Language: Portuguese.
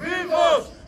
Vivos!